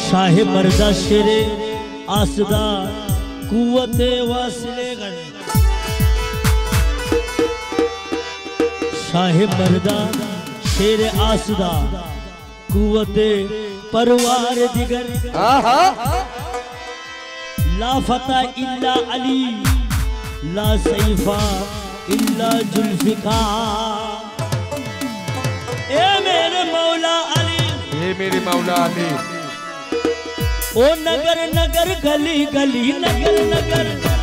शाहे मर्जा शेरे आसदा कुवते वासले gun Shah मर्दा शेरे आसदा कुवते परवार दिगर। लाफता इल्ला अली ला सैफा इल्ला जुल्फिकार ए मेरे ओ नगर नगर गली गली नगर नगर, नगर।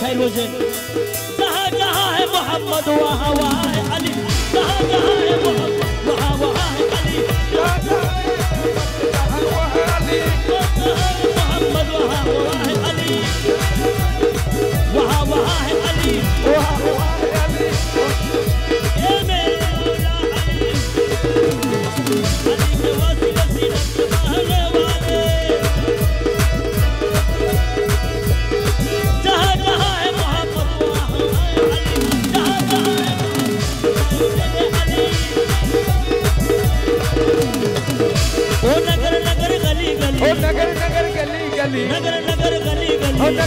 फैलोजन जहाँ जहाँ है मोहम्मद वहाँ वहाँ है अली। जहाँ जहाँ है मोहम्मद वहाँ वहाँ है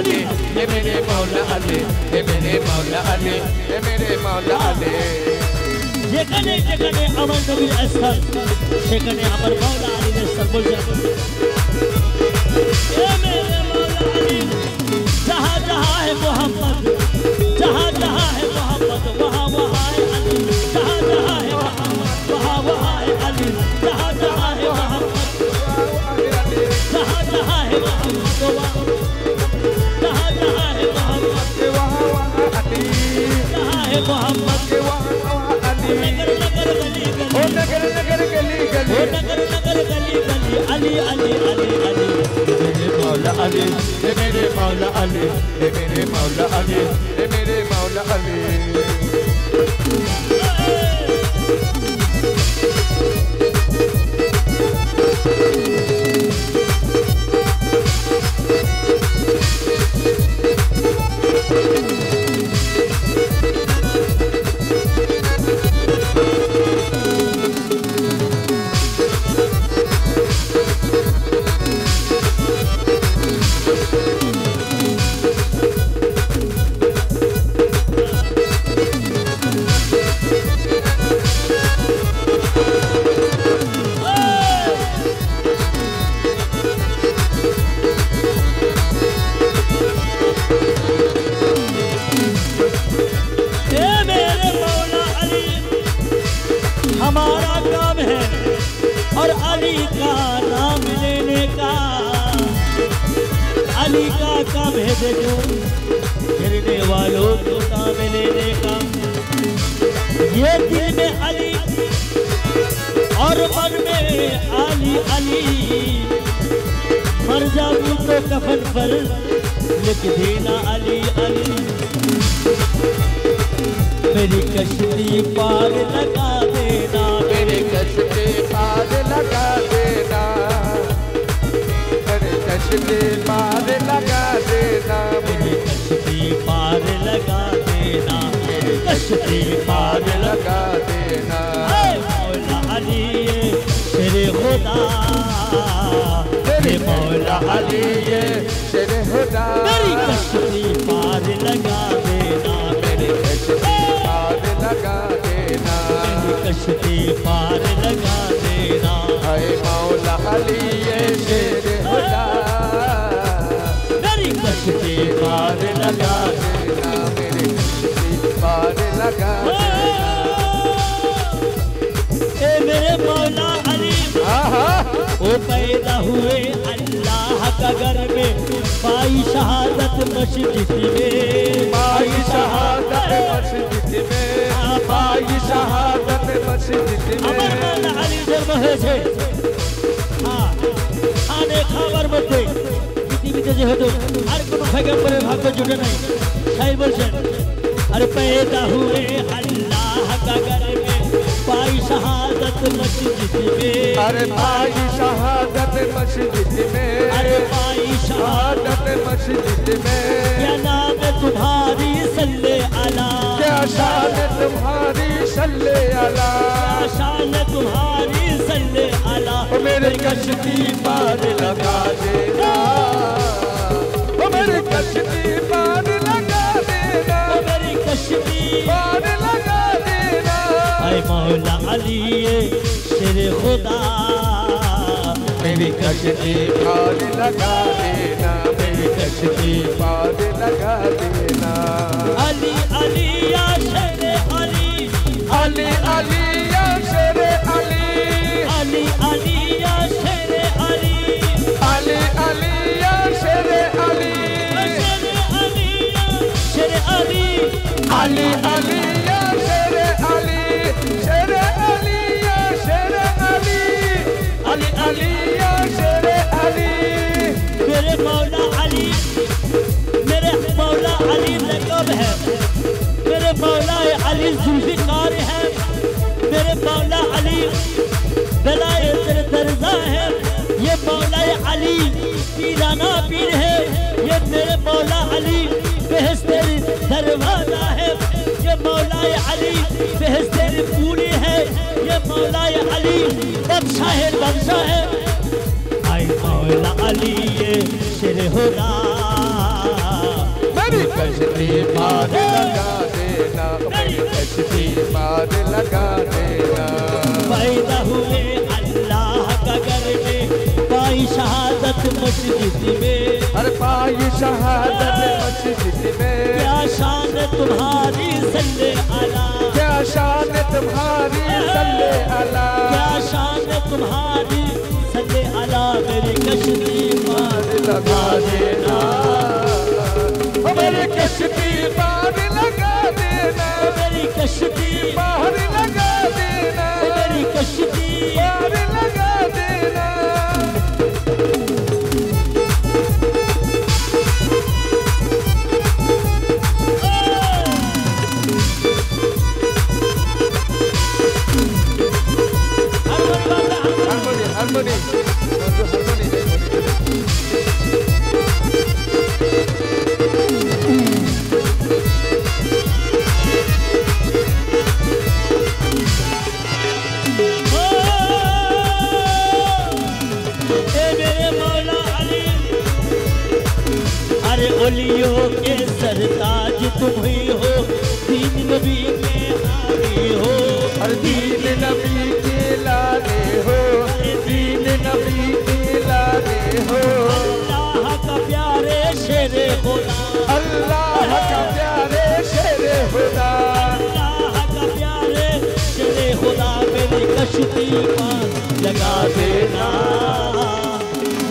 Ali, ye mere Maula Ali, ye mere Maula Ali, ye mere Maula Ali. যেখানে যেখানে Ye নবীর স্থান সেখানে আমার মাওলা আলীর স্থান नगर नगर गली गली अली अली अली अली मेरे मौला अली ये मेरे मौला अली ये मेरे मौला अली ये मेरे मौला अली और अली का नाम लेने का। अली का काम है देखो गिरने वालों को काम लेने का। ये दिल में अली और मन में अली अली। मर जाऊँ तो कफन पर, लिख देना अली अली। मेरी कश्ती पार लगा देना। लगा देना मेरे कष्टे पार लगा देना मेरी कश्ती पार लगा देना मेरी कश्ती पार लगा देना मौला अली तेरे खुदा तेरे मौला अली ये खुदा मेरी कश्ती पार लगा देना मेरे कष्टे पार लगा देना कश्ती पार लगा देना हाय मौला अली ये शेर खुदा मेरी कश्ती पार लगा देना। मेरे पार लगा ए मेरे मौला अली वो पैदा हुए अल्लाह का घर में पाई शहादत मस्जिद में। पाई शहादत मस्जिद में पाई शहादत যেহেতু আর কোনো ফেগেম্বরে ভাগ্য জুটে নাই তাই বলছেন আরে পেদা হুয়ে আল্লাহ কা ঘর মে পাই শাহাদত মসজিদ মে আরে পাই শাহাদত মসজিদ মে আরে পাই শাহাদত মসজিদ মে सल्ले अला। शान तुम्हारी सल्ले अला। ओ मेरे कश्ती पार लगा देना। ओ मेरे कश्ती पार लगा देना। ओ मेरी कश्ती पार लगा देना। ऐ मौला अली शेर खुदा। मेरी कश्ती पार लगा देना। मेरी कश्ती पार लगा देना। अली अली अली अली अली है ये मौला अली पीराना पीर है। ये मेरे मौला अली बेहस तेरी दरवाज़ा है। ये मौला अली बेहस तेरी पूरी है। ये मौला अली बदशाह है बदशाह है। आई मौला अली ये शेर कश्ती पार लगा देना। कश्ती लगा देना। पैदा हुए अल्लाह। का में पाई शहादत मस्जिद में। अरे पाई शहादत मस्जिद में। क्या शान तुम्हारी सल्ले अला। क्या शान तुम्हारी सल्ले अला। क्या शान तुम्हारी सल्ले अला मेरी कश्ती मार लगा देना। मेरी कश्ती पार लगा देना। मेरी कश्ती कश्ती पर लगा देना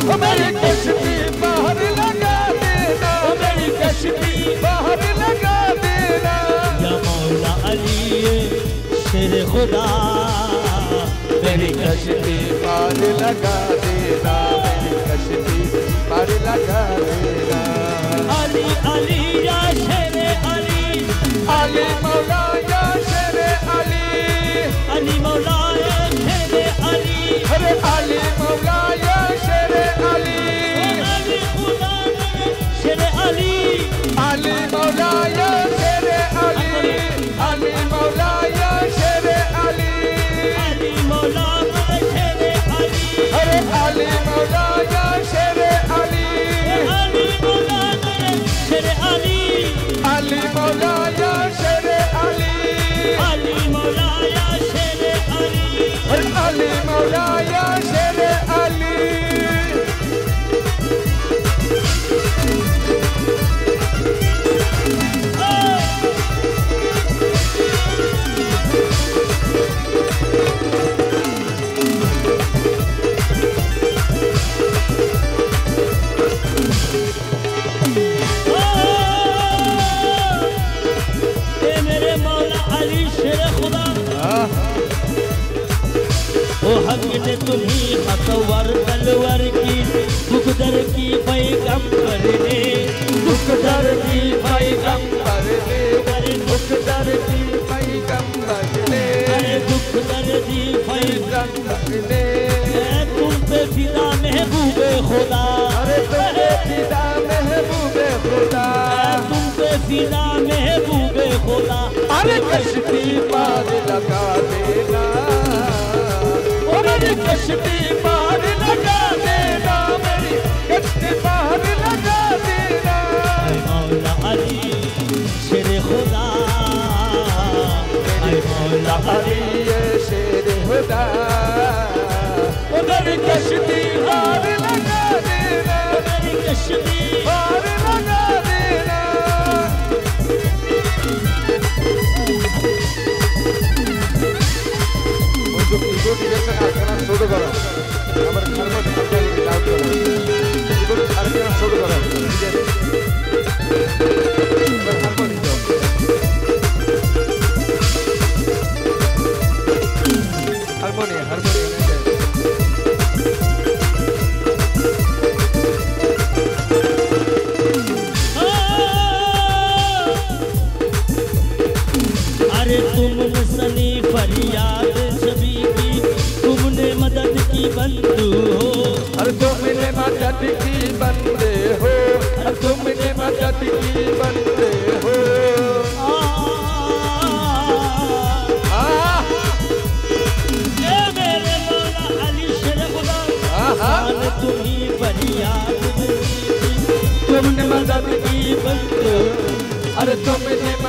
ओ मेरी कश्ती बाहर लगा देना ओ मेरी कश्ती बाहर लगा देना या मौला अली शेरे खुदा मेरी कश्ती कश्ती बाहर लगा देना मेरी कश्ती बाहर लगा देना अली अली या शेरे अली अली मौला या शेरे अली अली मौला या शेरे अरे अली मौला या शेरे अली तुम पे फिदा महबूबे खुदा। अरे पिता महबूबे खुदा। तुम पे फिदा महबूबे खुदा। अरे कश्ती पार लगा देना। ओ मेरी कश्ती मौला अली ये शेर खुदा ओ मेरी कश्ती पार लगा देना मेरी कश्ती पार लगा देना ওই যে কিবোর্ড ডিরেক্টর আজকাল ছোট করো আমার খারাপ খারাপ লাউড করো কিবোর্ড আজকাল ছোট করো এবার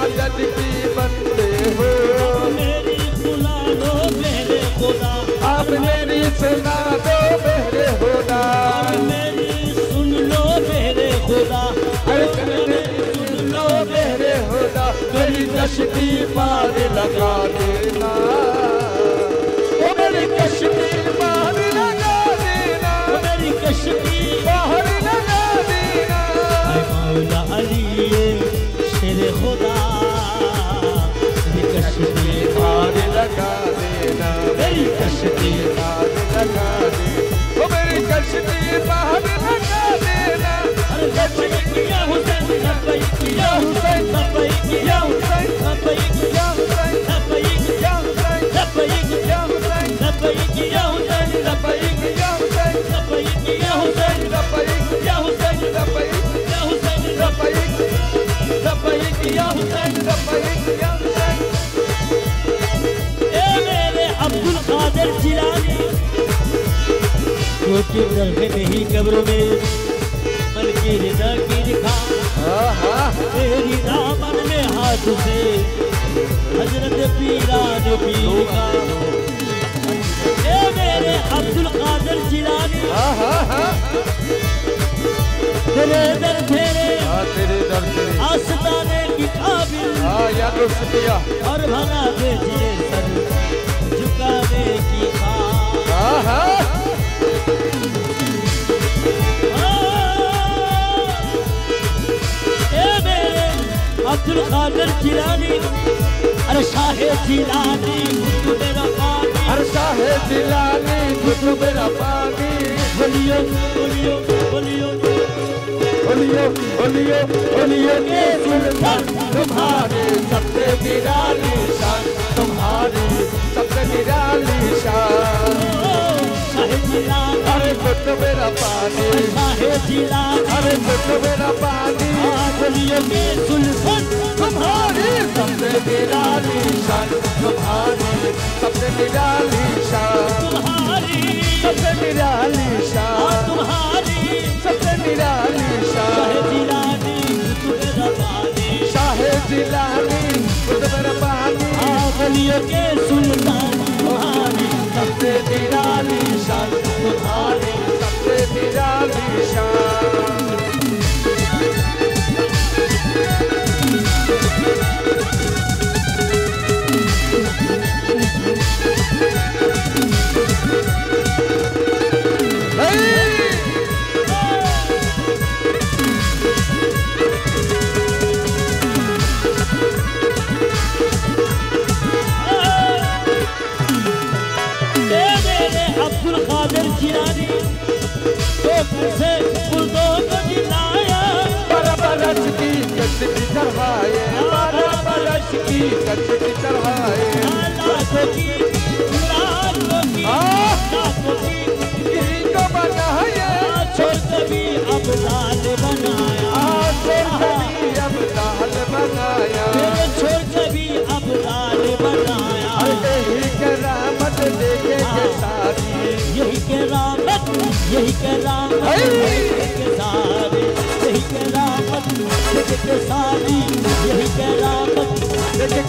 मदद की हो मेरी सुना दो मेरे खुदा। आप मेरी सुना दो मेरे खुदा मेरी सुन लो मेरे खुदा। सुन लो मेरे खुदा मेरी दश की पार लगा देना। शेर खुदा। मेरी कश्ती पार लगा देना। मेरी कश्ती पार लगा दे ओ मेरी कश्ती पार लगा देना। अरे लब्बैक या हुसैन लब्बैक या हुसैन लब्बैक या हुसैन लब्बैक या हुसैन लब्बैक या हुसैन लब्बैक या हुसैन लब्बैक या हुसैन। या हुसैन लबैक या हुसैन ए मेरे अब्दुल कादिर जिलानी। छोटी दरगाह में ही कब्र में मलकी रिदा की आहा तेरी में हाथ से हज़रत पीरान पीर मेरे अब्दुल कादिर जिलानी आहा हा। तेरे दर तेरे आ तेरे दर तेरे आस्ताने की काबिल आ या दुष्टिया और भला दे जिए सर झुकाने की मेरे अब्दुल कादिर जिलानी अरे शाह जिलानी तू मेरा के सुल्तान तुम्हारे सबसे निराली शान तुम्हारी सबसे निराली शान। अरे गुट मेरा पानी। शाह जिलानी अरे गुट मेरा पानी। बोलियो के सुल्तान तुम्हारी सबसे निराली शान, तुम्हारी सबसे निराली शान। तुम्हारी सबसे निराली शान। तुम्हारी सबसे निराली शान। जिलानी तू मेरा पानी शाहे जिलानी गुट मेरा पानी। बोलियो के तुम्हारी सबसे निराली शान कादिर जिलानी तो से मुर्दों को जिलाया बारह बरस की कचरी करवाए बारह बरस की कचरी करवाए लाखों की लाखों की हाँ। लाखों की। किसी को यही के रामत यही के रामत के सारे यही के रामत के सारी यही के रामत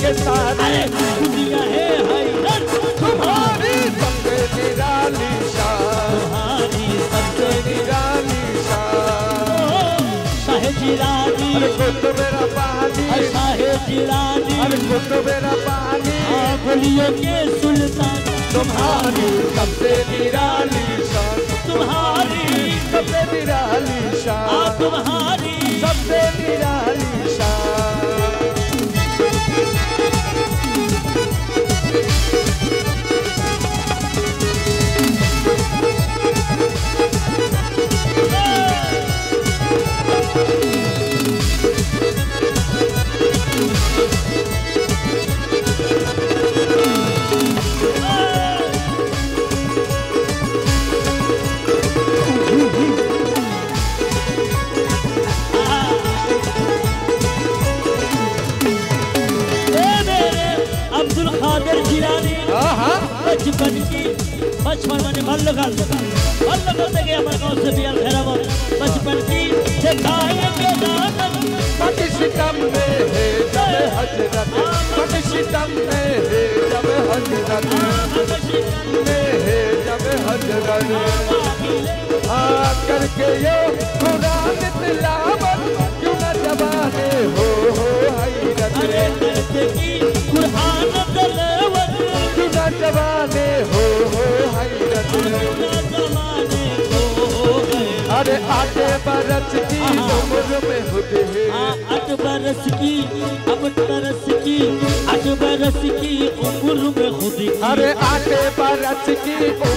के सारे। दुनिया है जिलानी। अरे मेरा पानी। शाहे जिलानी। अरे मेरा पानी। बोलियो के सुल्तान। तुम्हारी सबसे निराली शान। तुम्हारी। सबसे निराली शान। तुम्हारी। सबसे निराली शान। हज़रत हदशितम में है जब हज़रत में है जब हज़रत आ करके ये कुरान तिलावत क्यों न जबाने हो हो हैरत कुरान तिलावत क्यों न जबाने हो हो हैरत अरे आठ बरस की उम्र में होते हैं। हाँ, आठ बरस की अब बरस की आठ बरस की उम्र में होती अरे आटे बरस की